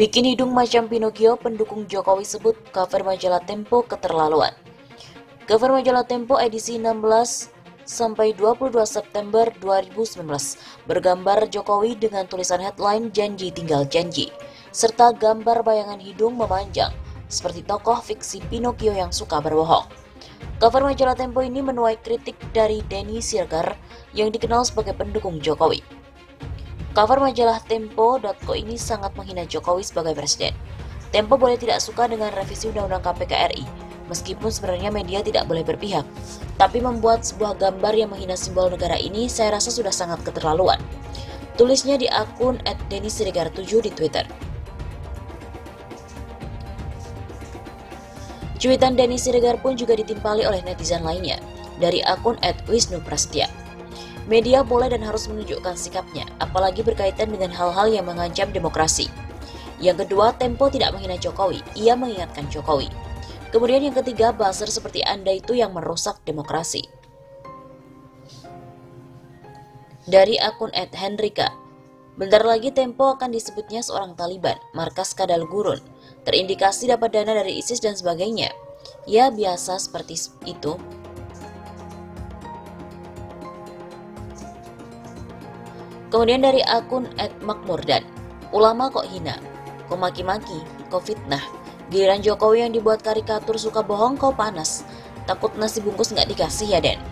Bikin hidung macam Pinocchio, pendukung Jokowi sebut cover majalah Tempo keterlaluan. Cover majalah Tempo edisi 16 sampai 22 September 2019 bergambar Jokowi dengan tulisan headline Janji Tinggal Janji serta gambar bayangan hidung memanjang seperti tokoh fiksi Pinocchio yang suka berbohong. Cover majalah Tempo ini menuai kritik dari Denny Sirgar yang dikenal sebagai pendukung Jokowi. Cover majalah Tempo.co ini sangat menghina Jokowi sebagai presiden. Tempo boleh tidak suka dengan revisi Undang-Undang KPK RI, meskipun sebenarnya media tidak boleh berpihak. Tapi membuat sebuah gambar yang menghina simbol negara ini saya rasa sudah sangat keterlaluan. Tulisnya di akun @denisiregar7 di Twitter. Cuitan Denny Siregar pun juga ditimpali oleh netizen lainnya dari akun @wisnuprastia. Media boleh dan harus menunjukkan sikapnya, apalagi berkaitan dengan hal-hal yang mengancam demokrasi. Yang kedua, Tempo tidak menghina Jokowi, ia mengingatkan Jokowi. Kemudian yang ketiga, buzzer seperti Anda itu yang merusak demokrasi. Dari akun Ed Henrika, bentar lagi Tempo akan disebutnya seorang Taliban, markas Kadal Gurun, terindikasi dapat dana dari ISIS dan sebagainya. Ya biasa seperti itu. Kemudian dari akun Makmurdan, ulama kok hina, kok maki-maki, kok fitnah, Giliran Jokowi yang dibuat karikatur suka bohong kau panas. Takut nasi bungkus nggak dikasih ya Den?